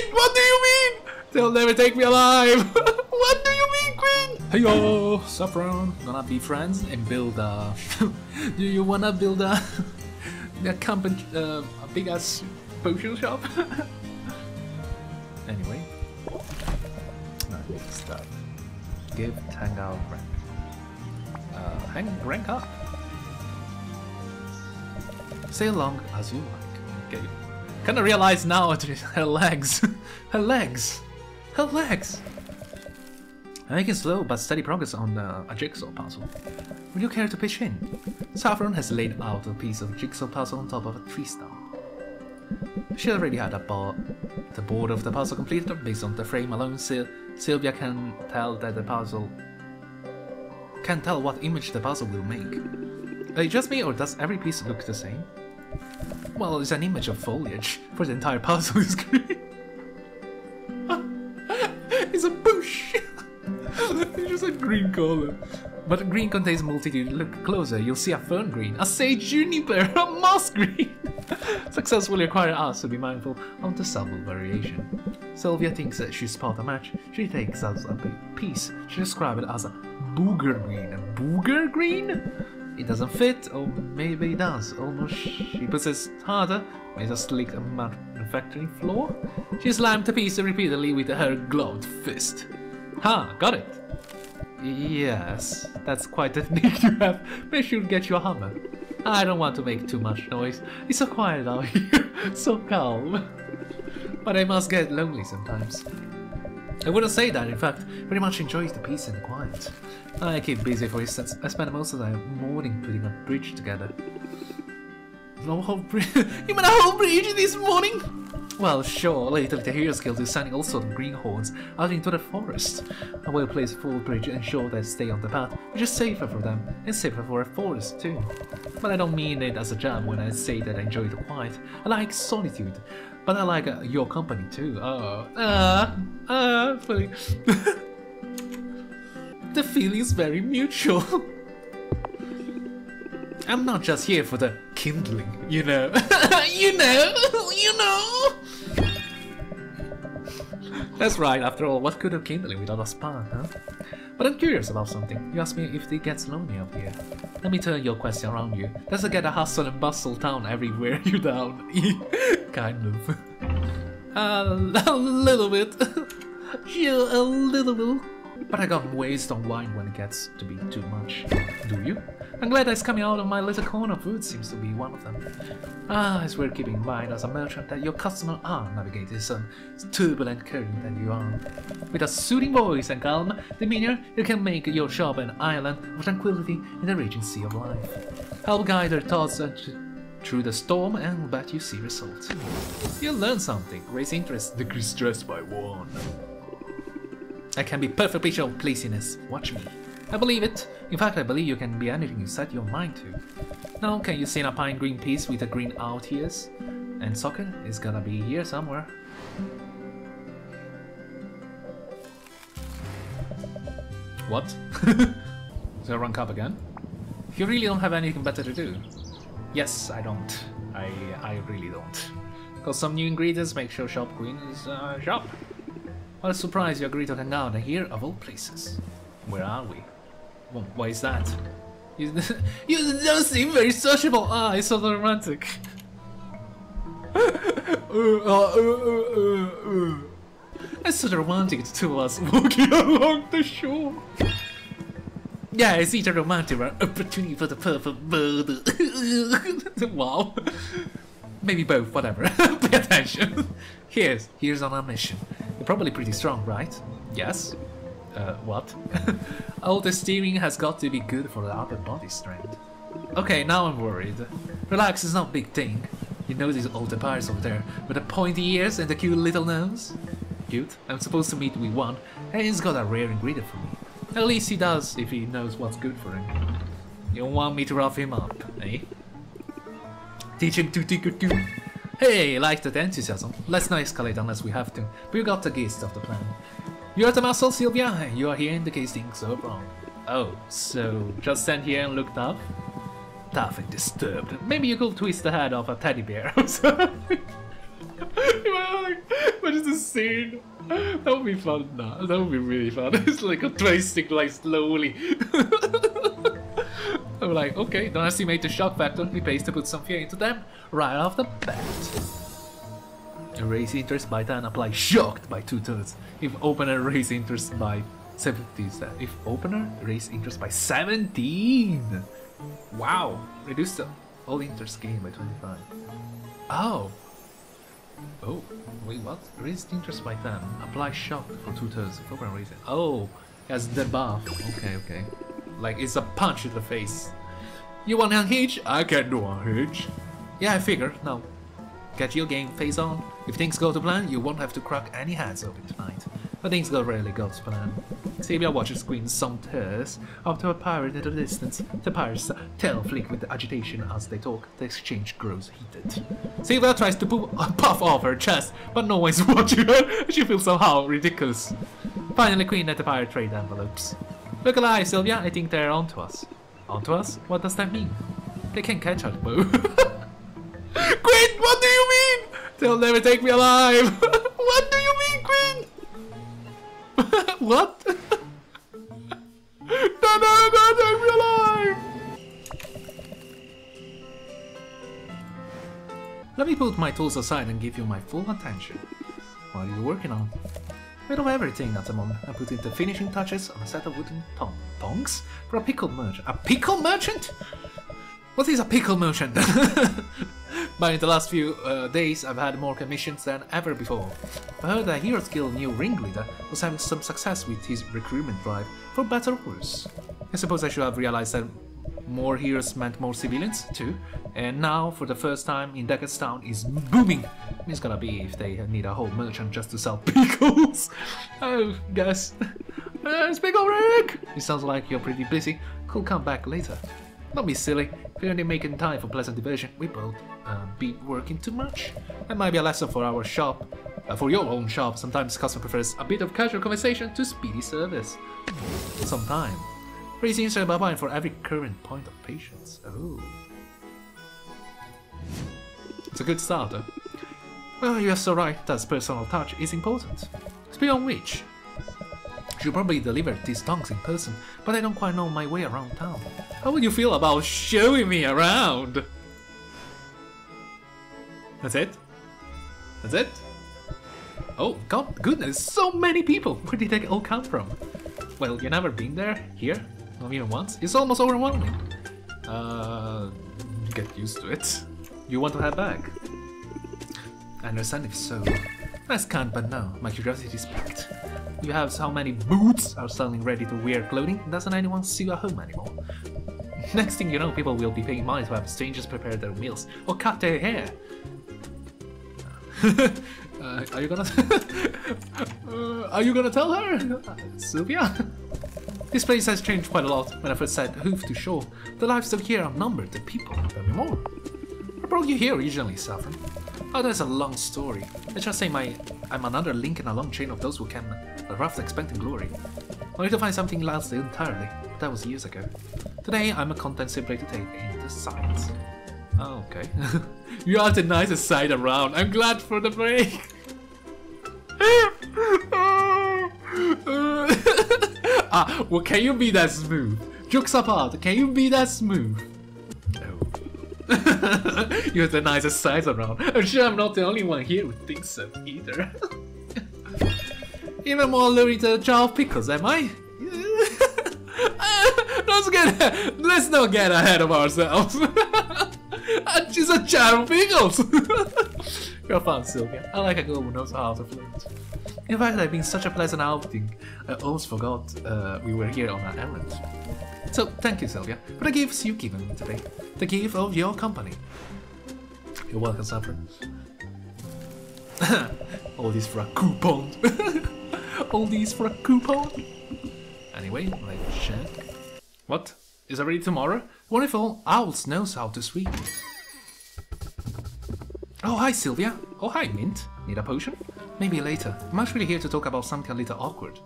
Quinn! What do you mean? They'll never take me alive! what do you mean, Quinn? Hey yo, Saffron, gonna be friends and build a. do you wanna build a. a company, uh, a big ass potion shop? anyway. Nice stuff. Give Tango rank. Uh, hang rank up. Say along as you like. Okay. Kinda realize now her legs. her legs. Her legs. I'm making slow but steady progress on uh, a jigsaw puzzle. Would you care to pitch in? Saffron has laid out a piece of jigsaw puzzle on top of a tree stump. She already had a bo the board of the puzzle completed based on the frame alone. Sil Sylvia can tell that the puzzle can tell what image the puzzle will make. Uh, just me or does every piece look the same? Well, it's an image of foliage for the entire puzzle is green. it's a bush! it's just a green color. But green contains multitude. Look closer, you'll see a fern green, a sage juniper, a moss green. Successfully require us to be mindful of the subtle variation. Sylvia thinks that she spot a match. She takes us a piece. She describes it as a booger green. A booger green? It doesn't fit, or maybe it does. Almost she possesses harder, makes a slick manufacturing floor. She slammed the piece repeatedly with her gloved fist. Ha, got it. Yes, that's quite a technique to have. Maybe she'll get your hammer. I don't want to make too much noise. It's so quiet out here, so calm. But I must get lonely sometimes. I wouldn't say that, in fact, very much enjoys the peace and the quiet. I keep busy, for instance. I spend most of the morning putting a bridge together. No whole bridge? you mean a whole bridge this morning? Well, sure, later the Heroes Guild is sending all sorts of greenhorns out into the forest. A well-placed full bridge ensures they stay on the path, which is safer for them, and safer for a forest too. But I don't mean it as a jab when I say that I enjoy the quiet. I like solitude, but I like uh, your company too. Oh, ah, uh, funny. the feeling is very mutual. I'm not just here for the kindling, you know. you know, you know. That's right, after all, what could a kindling without a spark, huh? But I'm curious about something. You asked me if it gets lonely up here. Let me turn your question around you. Does it get a hustle and bustle town everywhere you're down? kind of. A little bit. yeah, a little bit. But I got waste on wine when it gets to be too much. Do you? I'm glad that's coming out of my little corner. Food seems to be one of them. Ah, it's worth keeping in mind as a merchant that your customers are navigating some turbulent current that you are. With a soothing voice and calm demeanor, you can make your shop an island of tranquility in the raging sea of life. Help guide their thoughts through the storm and bet you see results. You'll learn something, raise interest, decrease stress by one. I can be perfectly show pleasiness. Watch me. I believe it. In fact, I believe you can be anything you set your mind to. Now, can you see a pine green piece with a green out ears? And socket is gonna be here somewhere. What? Is I rank up again? You really don't have anything better to do? Yes, I don't. I I really don't. Got some new ingredients, make sure Shop Queen is uh, shop. What a surprise you agreed to hang out here of all places. Where are we? Well, why is that? You, you don't seem very sociable. Ah, it's so romantic. it's so romantic to us walking along the shore. Yeah, it's either romantic or opportunity for the perfect bird. wow. Maybe both, whatever. Pay attention. Here's, here's on our mission. You're probably pretty strong, right? Yes. Uh, what? oh, the steering has got to be good for the upper body strength. Okay, now I'm worried. Relax, it's not a big thing. You know these old pirates over there with the pointy ears and the cute little nose? Cute? I'm supposed to meet with one, and he's got a rare ingredient for me. At least he does if he knows what's good for him. You don't want me to rough him up, eh? Teach him to ticker too. Hey, like that enthusiasm. Let's not escalate unless we have to. But you got the gist of the plan. You're the muscle, Sylvia. You are here in the case things so wrong. Oh, so just stand here and look tough? Tough and disturbed. Maybe you could twist the head off a teddy bear or what is this scene. That would be fun. Nah, that would be really fun. It's like a twisting like slowly. I'm like, okay, don't estimate the shock factor. We pays to put some fear into them right off the bat. Raise interest by 10, apply shocked by 2 thirds. If opener raise interest by 70, if opener raise interest by 17. Wow, reduce the all interest gain by 25. Oh. Oh, wait, what? Raise interest by 10, apply shock for 2 thirds. If opener raise it. Oh, as the buff. Okay, okay. Like it's a punch in the face. You want unhitch? I can do unhitch. Yeah, I figure. Now, get your game face on. If things go to plan, you won't have to crack any heads open tonight. But things go rarely go to plan. Sabia watches Quinn some tears after a pirate at a distance. The pirates tail flick with agitation as they talk. The exchange grows heated. Sabia tries to puff off her chest, but no one's watching her. She feels somehow ridiculous. Finally, Quinn let the pirate trade envelopes. Look alive, Sylvia. I think they're onto us. Onto us? What does that mean? They can catch us, boo. Quinn, what do you mean? They'll never take me alive. what do you mean, Quinn? what? They're never gonna take me alive. Let me put my tools aside and give you my full attention. What are you working on? Bit of everything at the moment. I put in the finishing touches on a set of wooden tong tongs for a pickle merchant. A pickle merchant? What is a pickle merchant? but in the last few uh, days, I've had more commissions than ever before. I heard that Heroes Guild new ringleader was having some success with his recruitment drive, for better or worse. I suppose I should have realized that more heroes meant more civilians too, and now for the first time in Decades Town is booming. It's gonna be if they need a whole merchant just to sell pickles. oh, guess. Uh, it's Pickle Rick! It sounds like you're pretty busy. Could come back later. Don't be silly. If you're only making time for pleasant diversion, we both uh, be working too much. That might be a lesson for our shop. Uh, for your own shop, sometimes customer prefers a bit of casual conversation to speedy service. Sometime. Raising instant bye for every current point of patience. Oh. It's a good start, though. Well, you're so right, that personal touch is important. Speaking of which, should probably deliver these tongues in person, but I don't quite know my way around town. How would you feel about showing me around? That's it? That's it? Oh, god goodness, so many people! Where did they all come from? Well, you've never been there? Here? Not even once? It's almost overwhelming. Uh, get used to it. You want to head back? I understand if so. That's kind, but no, my curiosity is piqued. You have so many boots are selling ready to wear clothing, doesn't anyone see at home anymore? Next thing you know, people will be paying money to have strangers prepare their meals or cut their hair. uh, are you gonna? uh, are you gonna tell her, Sylvia? This place has changed quite a lot. When I first set hoof to shore, the livestock here outnumbered the people. Tell me more. I brought you here originally, Saffron. Oh, that's a long story. Let's just say my I'm another link in a long chain of those who can raft expecting glory. Only to find something else entirely. That was years ago. Today, I'm a content simply to take in the science. Oh, okay. you are the nicest side around. I'm glad for the break. ah, well, can you be that smooth? Jokes apart, can you be that smooth? You're the nicest size around. I'm sure I'm not the only one here who thinks so either. Even more alluring to jar of pickles, am I? let's get let's not get ahead of ourselves. She's a jar of pickles. You're fun, Sylvia. I like a girl who knows how to flirt. In fact, I've been such a pleasant outing. I almost forgot uh, we were here on an errand. So, thank you, Sylvia, for the gifts you've given me today. The gift of your company. You're welcome, Saffron. All these for a coupon. All these for a coupon. Anyway, let's check. What? Is it ready tomorrow? If all owls knows how to swim? Oh, hi, Sylvia. Oh, hi, Mint. Need a potion? Maybe later. I'm actually here to talk about something a little awkward.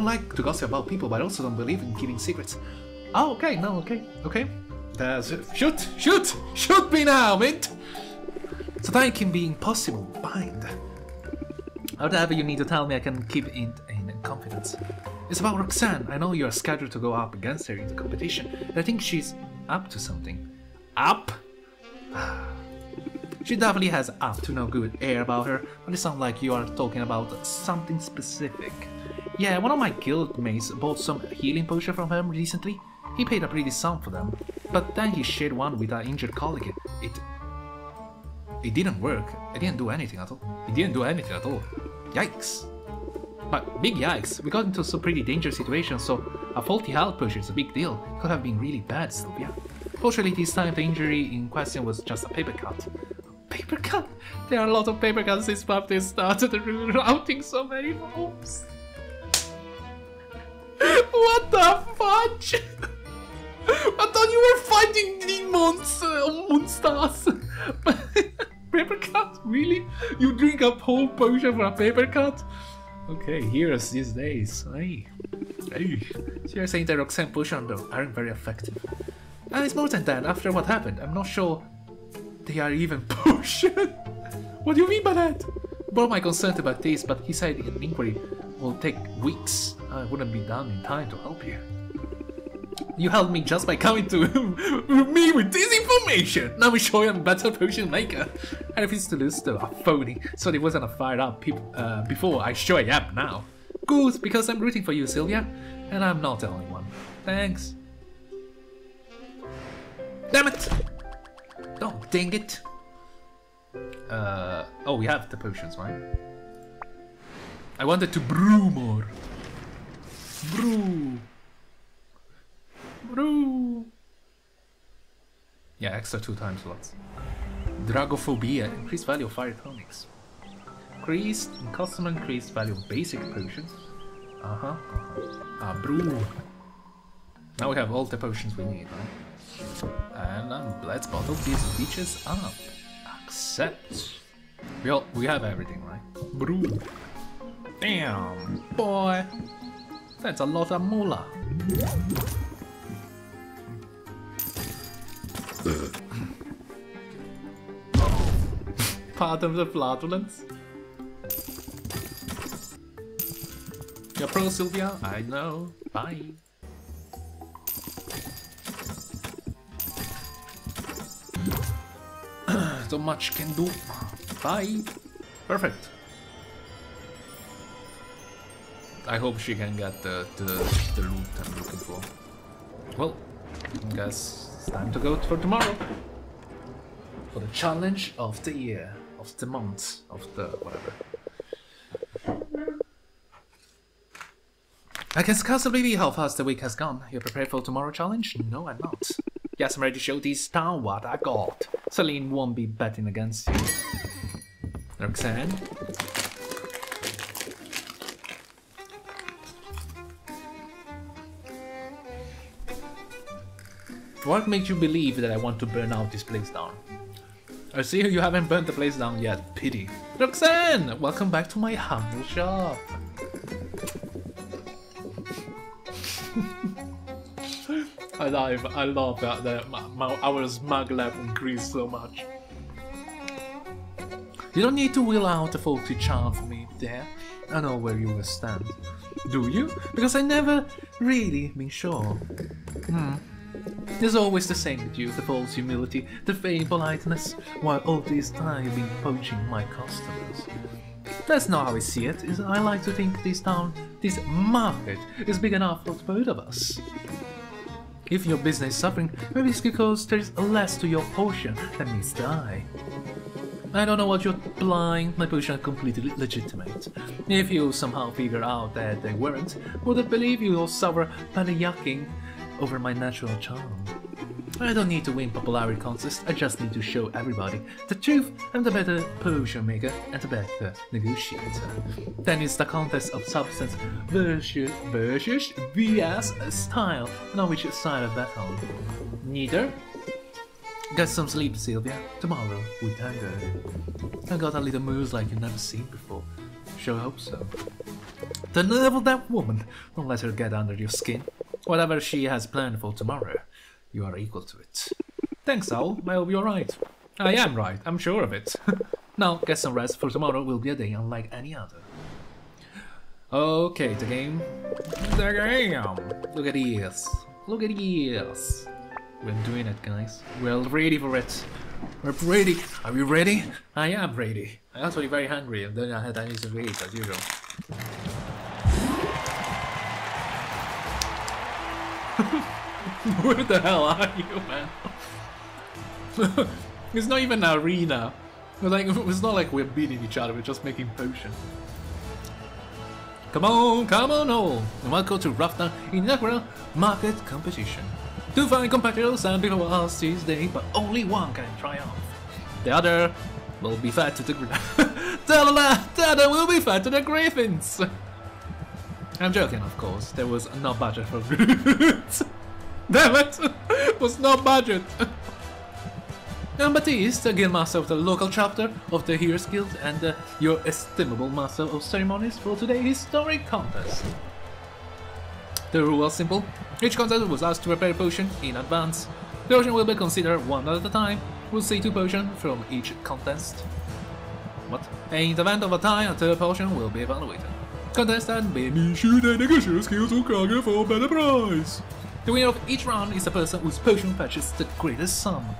Don't like to gossip about people, but I also don't believe in keeping secrets. Oh, okay, no, okay, okay. That's it. Shoot! Shoot! Shoot me now, mint! So that can be impossible. Bind. Whatever you need to tell me, I can keep it in, in confidence. It's about Roxanne. I know you're scheduled to go up against her in the competition, I think she's up to something. Up? Ah. She definitely has up to no good air about her, but it sounds like you are talking about something specific. Yeah, one of my guild mates bought some healing potion from him recently. He paid a pretty sum for them, but then he shared one with an injured colleague. It... It didn't work. It didn't do anything at all. It didn't do anything at all. Yikes. But big yikes, we got into some pretty dangerous situation, so a faulty health potion is a big deal. It could have been really bad, Sylvia. Fortunately, this time the injury in question was just a paper cut. Paper cut? There are a lot of paper cuts since they started routing so many mobs. what the fudge? I thought you were fighting demons, uh, monsters. paper cut? Really? You drink a whole potion for a paper cut? Okay, heroes these days. Hey. Hey. Saying that Roxanne potion though aren't very effective. And it's more than that, after what happened, I'm not sure they are even potion. what do you mean by that? Brought my concern about this, but he said an inquiry will take weeks. I wouldn't be done in time to help you. You helped me just by coming to me with this information. Now we show you I'm a better potion maker. I refuse to lose to a phony, so it wasn't a fired up uh, before I show I am now. Good, because I'm rooting for you, Sylvia, and I'm not the only one. Thanks. Damn it! Oh, dang it! Uh, oh, we have the potions, right? I wanted to brew more. Brew. Brew. Yeah, extra two time slots. Dragophobia, increased value of fire tonics. Increased in custom increased value of basic potions. Uh-huh. Uh -huh. Ah, brew. Now we have all the potions we need, right? And um, let's bottle these bitches up. Accept. We all we have everything, right? Brew. Damn, boy. That's a lot of moolah. Pardon the flatulence. You're pro, Sylvia? I know. Bye. So much can do. Bye. Perfect. I hope she can get the, the, the loot I'm looking for. Well, I guess it's time to go for tomorrow. For the challenge of the year, of the month, of the whatever. I can scarcely believe how fast the week has gone. You prepared for tomorrow challenge? No, I'm not. Yes, I'm ready to show these town what I got. Celine won't be betting against you. Roxanne? What makes you believe that I want to burn out this place down? I see you haven't burnt the place down yet. Pity. Roxanne! Welcome back to my humble shop. I love, I love that, that our smug laugh increased so much. You don't need to wheel out a faulty charm for me, there. I know where you will stand. Do you? Because I never really been sure. Hmm. There's always the same with you, the false humility, the feigned politeness, while all this time you've been poaching my customers. That's not how I see it, I like to think this town, this market, is big enough for both of us. If your business is suffering, maybe it's because there's less to your potion that the eye. I don't know what you're blind, my potion is completely legitimate. If you somehow figure out that they weren't, would I believe you'll suffer yucking over my natural charm? I don't need to win popularity contests, I just need to show everybody the truth I'm the better potion maker and the better negotiator. Then it's the contest of substance versus, versus vs style, on which side of battle. Neither? Get some sleep, Sylvia. Tomorrow we tango. I got a little moves like you've never seen before. Sure hope so. The nerve of that woman! Don't let her get under your skin. Whatever she has planned for tomorrow, you are equal to it. Thanks, Owl. I hope you're right. I am right, I'm sure of it. now, get some rest, for tomorrow will be a day unlike any other. Okay, the game. The game! Look at this. Look at this. We're doing it, guys. We're ready for it. We're ready. Are we ready? I am ready. I'm actually very hungry and then I had to eat as usual. Where the hell are you, man? it's not even an arena. Like it's not like we're beating each other. We're just making potion. Come on, come on all, and welcome to Rafta inaugural market competition. Two fine competitors and before us this day, but only one can triumph. The other will be fed to the the other will be fed to the griffins. I'm joking, of course. There was no budget for griffins. Damn it! was no budget. I'm Baptiste, guild master of the local chapter of the Heroes Guild and uh, your estimable master of ceremonies for today's historic contest. The rule was simple. Each contest was asked to prepare a potion in advance. The potion will be considered one at a time. We'll see two potions from each contest. What? In the event of a tie, a third potion will be evaluated. Contestant may be shoot and negotiate skills to conquer for better prize. The winner of each round is the person whose potion fetches the greatest sum.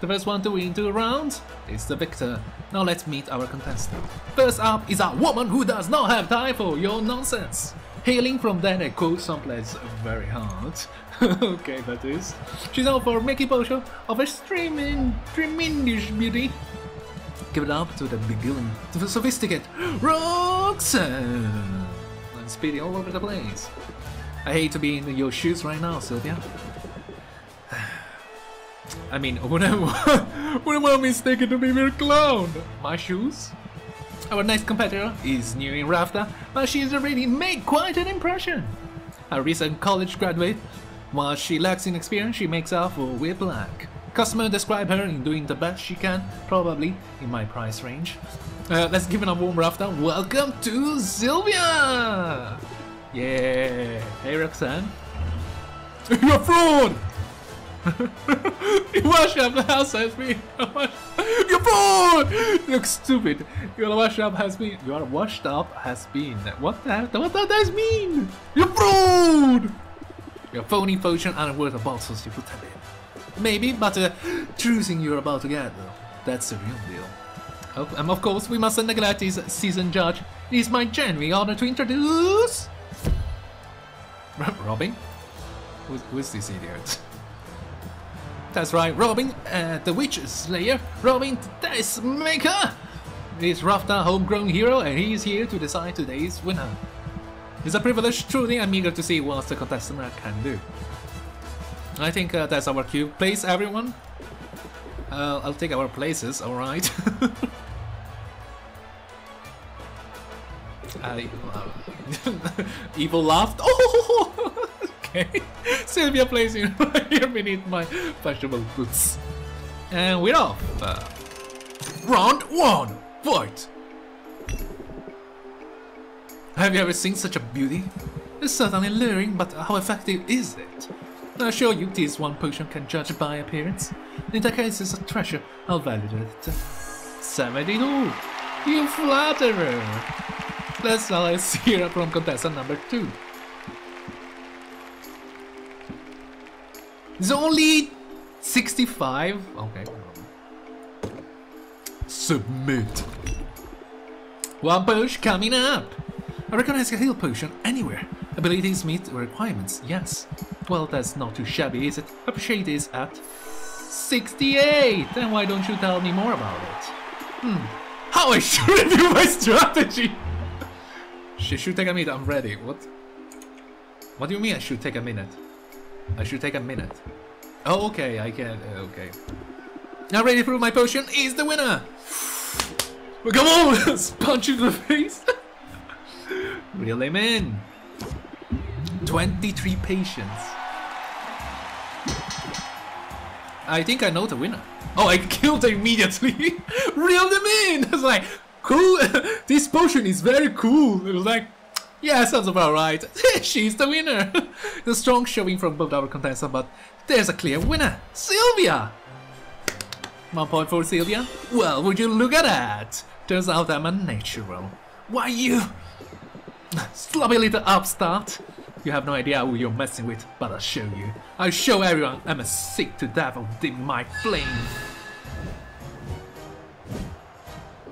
The first one to win two rounds is the victor. Now let's meet our contestant. First up is a woman who does not have time for your nonsense. Hailing from that I quote someplace very hard. okay, that is. She's known for making potion of extreme, tremendous beauty. Give it up to the beginning, to the sophisticated Roxanne. I'm speeding all over the place. I hate to be in your shoes right now, Sylvia. I mean, when am I mistaken to be your clown? My shoes? Our next competitor is new in Rafta, but she's already made quite an impression. A recent college graduate, while she lacks in experience, she makes up for with black. Customer describe her in doing the best she can, probably in my price range. Uh, let's give it a warm Rafta. Welcome to Sylvia! Yeah. Hey, Roxanne. You're fraud! you wash up the house has been. You're fraud! You look stupid. Your washed up has been. Your washed up has been. What the that? What that does mean? You're fraud! Your phony potion aren't worth the bottles you put them in. Maybe, but the uh, truthing you're about to get, though, that's the real deal. Oh, and of course, we mustn't neglect his season judge. It is my genuine honor to introduce. Robin? Who's, who's this idiot? That's right, Robin, uh, the Witch Slayer, Robin Dice Maker! He's Rafta homegrown hero and he's here to decide today's winner. It's a privilege, truly I'm eager to see what the contestant can do. I think uh, that's our cue. Place everyone. Uh, I'll take our places, alright. I, uh, evil laughed. Oh, okay. Sylvia placing here beneath my fashionable boots. And we're off. Uh, round one, fight. Have you ever seen such a beauty? It's certainly alluring, but how effective is it? I assure you this one potion can judge by appearance. In that case, it's a treasure. I'll value it. 72! You flatterer! Let's now hear from contestant number two. It's only 65? Okay. Submit. One push coming up. I recognize a heal potion anywhere. Abilities meet requirements, yes. Well, that's not too shabby, is it? Appreciate this at 68! Then why don't you tell me more about it? Hmm. How I should review my strategy! she should take a minute, I'm ready. What? What do you mean I should take a minute? I should take a minute. Oh, okay, I can. Uh, okay. Now ready for my potion is the winner. Come on, punch in the face. Reel him in. 23 patience. I think I know the winner. Oh, I killed immediately. Reeled him in. It's like, cool. this potion is very cool. It was like, Yeah, sounds about right. She's the winner. the strong showing from both our contestants, but there's a clear winner. Sylvia! One point for Sylvia. Well, would you look at that? Turns out I'm a natural. Why you? Sloppy little upstart. You have no idea who you're messing with, but I'll show you. I'll show everyone I'm a sick to death of dim my flame.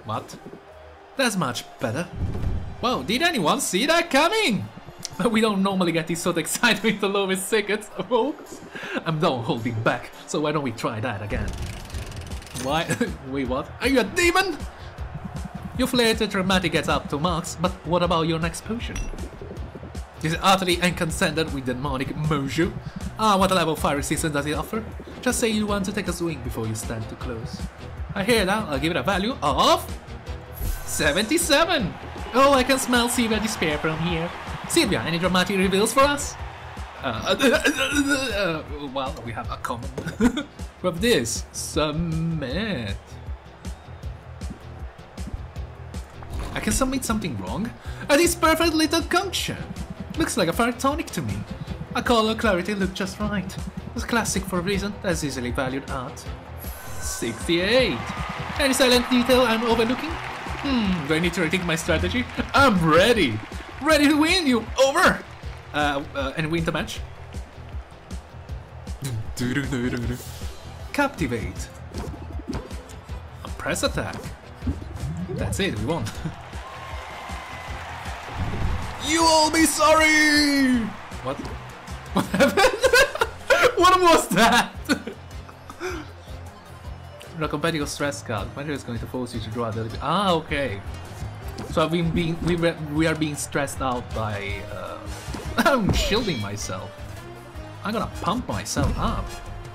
What? That's much better. Whoa, did anyone see that coming? But we don't normally get this sort of excited with the lowest seconds, folks. I'm not holding back, so why don't we try that again? Why? Wait, what? Are you a demon? Your flair to dramatic gets up to marks, but what about your next potion? Is it utterly unconsented with demonic mojo? Ah, what level fire resistance does it offer? Just say you want to take a swing before you stand too close. I hear that, I'll give it a value of... 77! Oh, I can smell Sylvia despair from here. Sylvia, any dramatic reveals for us? Uh, uh, well, we have a common. With this, submit. I can submit something wrong? Uh, this perfect little concoction. Looks like a fire tonic to me. A color clarity look just right. It's classic for a reason, that's easily valued art. 68. Any silent detail I'm overlooking? Hmm, do I need to rethink my strategy? I'm ready! Ready to win you! Over! Uh, uh and win the match? Captivate. A press attack. That's it, we won. you will be sorry! What? What happened? what was that? The competitive stress card. Competitive is going to force you to draw a little bit. Ah, okay. So I've been being we we are being stressed out by. Uh, I'm shielding myself. I'm gonna pump myself up,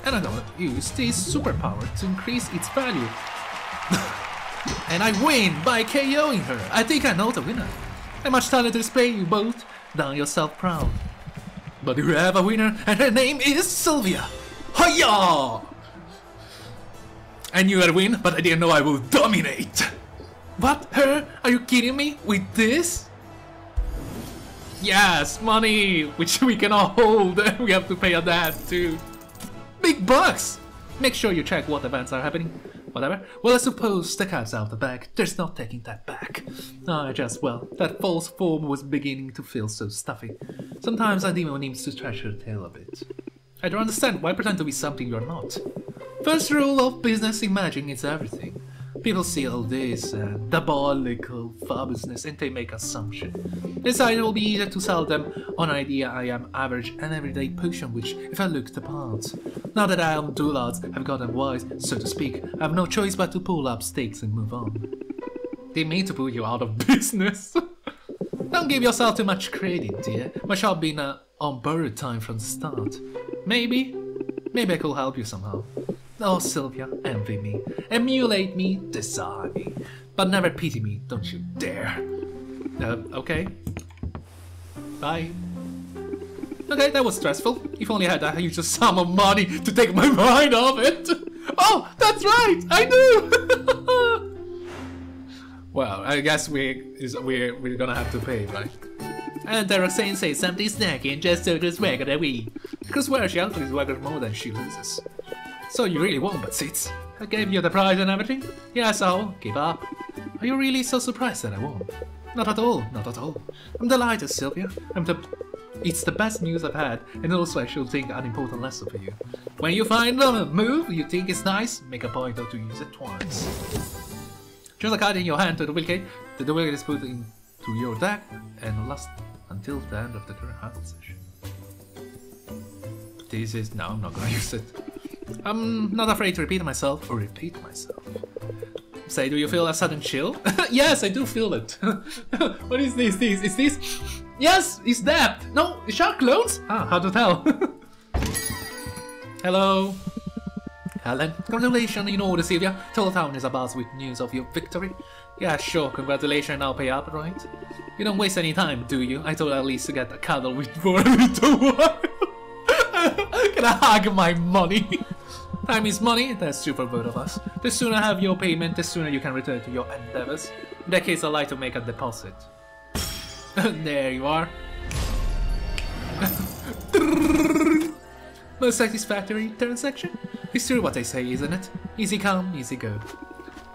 and I'm gonna use this superpower to increase its value. and I win by KOing her. I think I know the winner. How much talent to display you both. Done yourself proud. But you have a winner, and her name is Sylvia. Hiya! I knew I'd win, but I didn't know I would dominate. What? Her? Are you kidding me? With this? Yes, money, which we cannot hold. we have to pay a that too. Big bucks! Make sure you check what events are happening. Whatever. Well, I suppose the cat's out of the bag. There's no taking that back. Ah, I just, well, that false form was beginning to feel so stuffy. Sometimes a demon needs to stretch her tail a bit. I don't understand why pretend to be something you're not. First rule of business, imagine is everything. People see all this uh, diabolical fabulousness and they make assumption. Decide it will be easier to sell them on idea I am average and everyday potion which, if I look the part. Now that I am doulards have gotten wise, so to speak, I have no choice but to pull up stakes and move on. They mean to put you out of business. Don't give yourself too much credit, dear. My shop been uh, on borrowed time from the start. Maybe, maybe I could help you somehow. Oh, Sylvia, envy me, emulate me, desire me, but never pity me, don't you dare. Uh, okay. Bye. Okay, that was stressful. If only I had a huge sum of money to take my mind off it. Oh, that's right, I do. well, I guess we is we're we're gonna have to pay, right? And Derek saying say something and just so this regular we. Because where she actually record more than she loses. So you really won, but Sits. I gave you the prize and everything? Yeah, so, give up. Are you really so surprised that I won? Not at all, not at all. I'm delighted, Sylvia. I'm the... It's the best news I've had, and also I should think an important lesson for you. When you find a move you think is nice, make a point to use it twice. Choose a card in your hand to duplicate. The duplicate is put into your deck and last until the end of the current battle session. This is... no, I'm not gonna use it. I'm not afraid to repeat myself or repeat myself. Say, do you feel a sudden chill? yes, I do feel it. what is this? This is this? Yes, it's that. No, shark clones? Ah, how to tell? Hello. Helen, congratulations, you know the Sylvia. Total town is abuzz with news of your victory. Yeah, sure, congratulations, I'll pay up, right? You don't waste any time, do you? I told at least to get a cuddle with for a little while. Can I hug my money? Time is money, that's true for both of us. The sooner I have your payment, the sooner you can return to your endeavors. In that case, I'd like to make a deposit. there you are. Most satisfactory turn section? It's true what they say, isn't it? Easy come, easy go.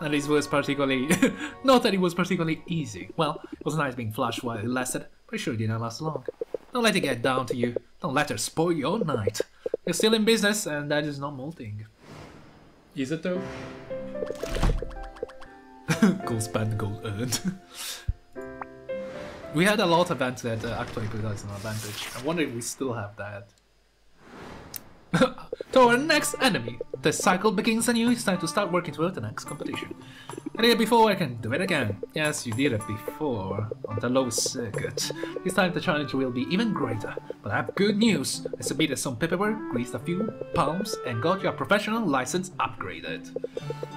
And it was particularly... not that it was particularly easy. Well, it was nice being flushed while it lasted, but it sure didn't last long. Don't let it get down to you. Don't let her spoil your night. You're still in business, and that is not molting. Is it though? gold spent, gold earned. we had a lot of events that uh, actually put us an advantage. I wonder if we still have that. To our next enemy. The cycle begins anew, it's time to start working toward the next competition. I did it before, I can do it again. Yes, you did it before, on the low circuit. This time the challenge will be even greater, but I have good news. I submitted some paperwork, greased a few palms, and got your professional license upgraded.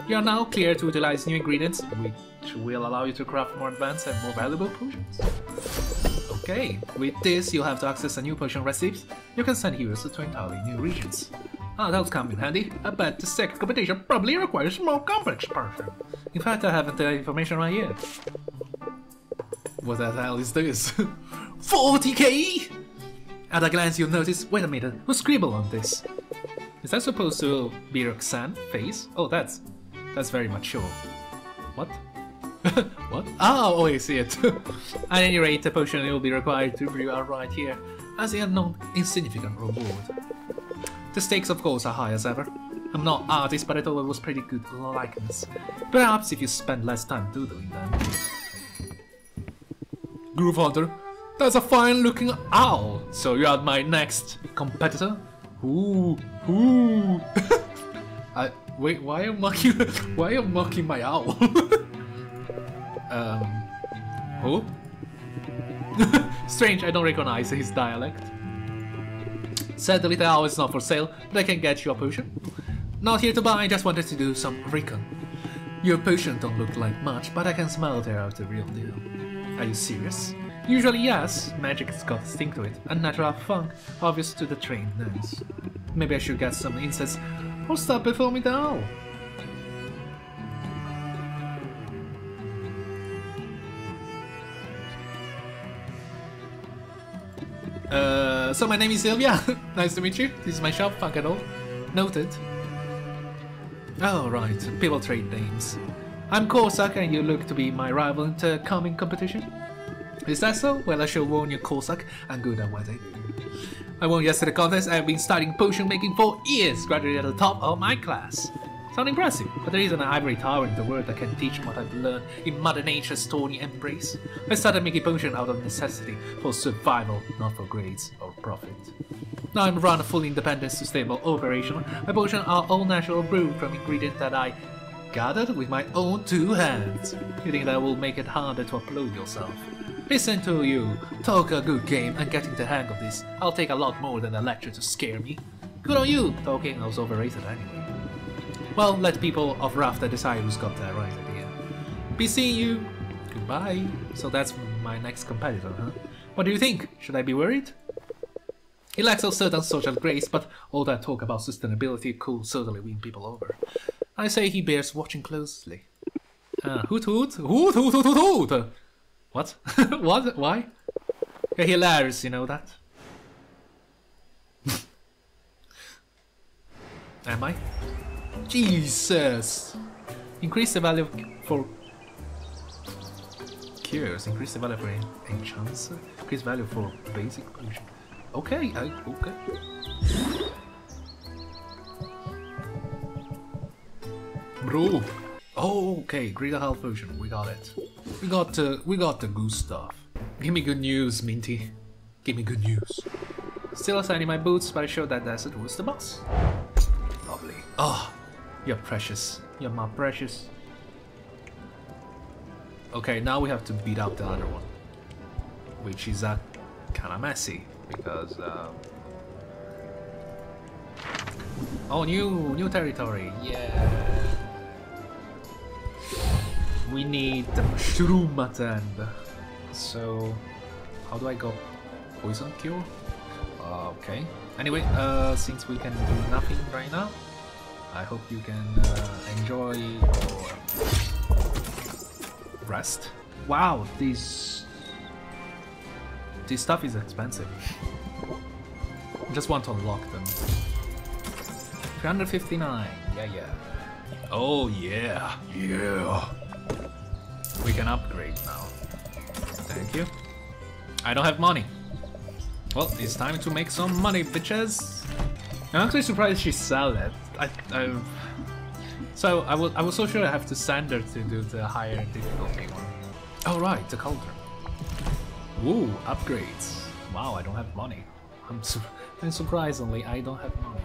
You are now clear to utilize new ingredients, which will allow you to craft more advanced and more valuable potions. Okay, with this you'll have to access a new potion recipes. You can send heroes to entirely new regions. Ah, that'll come in handy. I bet the second competition probably requires more complex potion. In fact, I haven't the information right here. What the hell is this? 40k? At a glance you'll notice, wait a minute, who scribbled on this? Is that supposed to be Roxanne face? Oh, that's that's very mature. What? what? Oh, oh, I see it. At any rate, the potion will be required to brew out right here, as a non-insignificant reward. The stakes, of course, are high as ever. I'm not artist, but I thought it was pretty good likeness. Perhaps if you spend less time doodling then. Groove Hunter, that's a fine-looking owl. So you're my next competitor? Ooh, ooh. I wait. Why are you mocking? Why are you mocking my owl? Um, who? Strange, I don't recognize his dialect. Sadly, the owl is not for sale, but I can get you a potion. Not here to buy, I just wanted to do some recon. Your potion don't look like much, but I can smell they are the real deal. Are you serious? Usually yes, magic has got a sting to it, a natural funk, obvious to the trained nose. Maybe I should get some incense, or stop before me the owl. Uh, so my name is Sylvia. nice to meet you. This is my shop, Funkadol. Noted. Oh, right. People trade names. I'm Corsac and you look to be my rival in the coming competition. Is that so? Well, I shall warn you, Corsac. I'm good at do. I won yesterday contest. I've been studying potion making for years, graduated at the top of my class. Sound impressive, but there isn't an ivory tower in the world that can teach what I've learned in Mother Nature's stony embrace. I started making potion out of necessity, for survival, not for grades or profit. Now I'm run a fully independent, sustainable operation. My potions are all natural brewed from ingredients that I gathered with my own two hands. You think that will make it harder to upload yourself? Listen to you, talk a good game and getting the hang of this. I'll take a lot more than a lecture to scare me. Good on you! Talking was overrated anyway. Well, let people of Rafta decide who's got that right at the end. Be seeing you. Goodbye. So that's my next competitor, huh? What do you think? Should I be worried? He lacks a certain social grace, but all that talk about sustainability could certainly win people over. I say he bears watching closely. Uh, hoot hoot, hoot hoot hoot hoot hoot! What? what? Why? You're hilarious, you know that? Am I? Jesus! Increase the value for cures, increase the value for enchants, increase value for basic potion. Okay, I, okay. Bro! Oh, okay, greater health potion, we got it. We got the, we got the good stuff. Give me good news, Minty. Give me good news. Still assigning my boots, but I showed that desert was the boss. Lovely. Oh, you're precious. You're my precious. Okay, now we have to beat up the other one. Which is uh, kinda messy, because... Uh... Oh, new, new territory, yeah! We need the mushroom at the end. So, how do I go? Poison cure? Uh, okay. Anyway, uh, since we can do nothing right now, I hope you can uh, enjoy your rest. Wow, these this stuff is expensive. Just want to unlock them. 359. Yeah, yeah. Oh, yeah. Yeah. We can upgrade now. Thank you. I don't have money. Well, it's time to make some money, bitches. I'm actually surprised she sell it. I, I, so I was I was so sure I have to send her to do the higher difficulty one. Oh right, the cauldron. Ooh, upgrades. Wow, I don't have money. I'm su and surprisingly, I don't have money.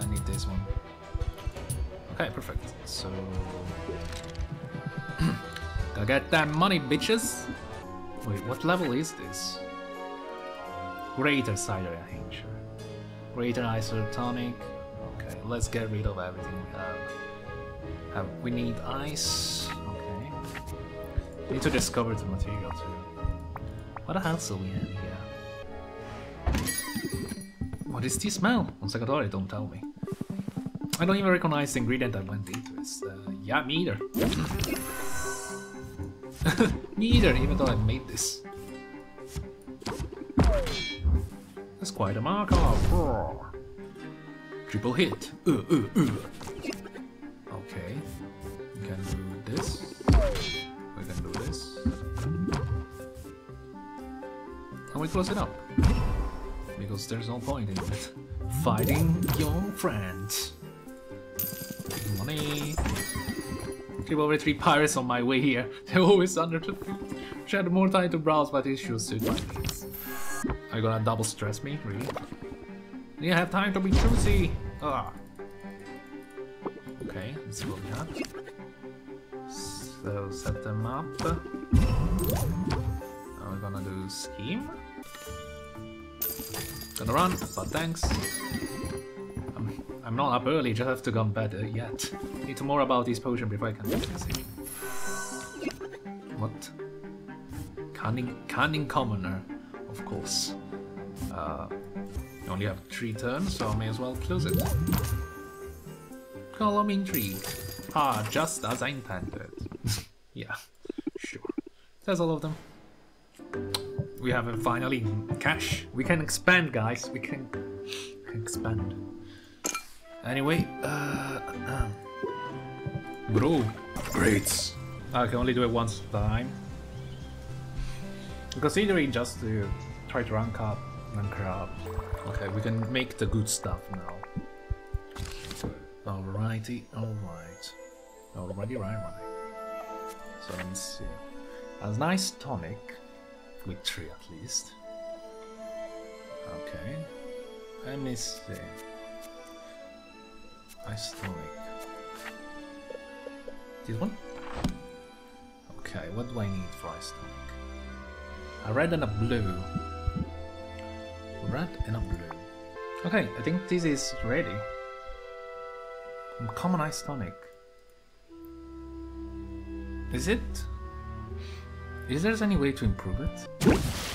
I need this one. Okay, perfect. So gotta get that money, bitches. Wait, what level is this? Greater cider range. Greater ice tonic. Let's get rid of everything we have. have we need ice. Okay. We need to discover the material too. What else do we have here? What is this smell? On second don't tell me. I don't even recognize the ingredient I went into. It's, uh, yeah, me either. me either, even though I made this. That's quite a mark. Triple hit. Uh, uh, uh. Okay. We can do this. We can do this. And we close it up. Because there's no point in it. Fighting your friends. Money. Kill over three pirates on my way here. They're always under the... She had more time to browse, but issues suit my needs. Are you gonna double stress me? Really? You have time to be choosy! Ah. Okay, let's see what we have. So set them up. Now we're gonna do scheme. Gonna run, but thanks. I'm, I'm not up early, just have to come better yet. Need to more about this potion before I can anything. What? Cunning, cunning commoner of course. Uh, only have three turns, so I may as well close it. Column intrigue. Ah, just as I intended. yeah, sure. That's all of them. We have uh, finally cash. We can expand, guys. We can, can expand. Anyway, uh, uh, bro, upgrades. I can only do it once a time. Considering just to try to rank up, her. Okay, we can make the good stuff now. Alrighty, alright. Alrighty, right, right. So let's see. A nice tonic. With three at least. Okay. Let me see. Nice tonic. This one? Okay, what do I need for ice tonic? A red and a blue. Red and a blue. Okay, I think this is ready. Common ice tonic. Is it? Is there any way to improve it?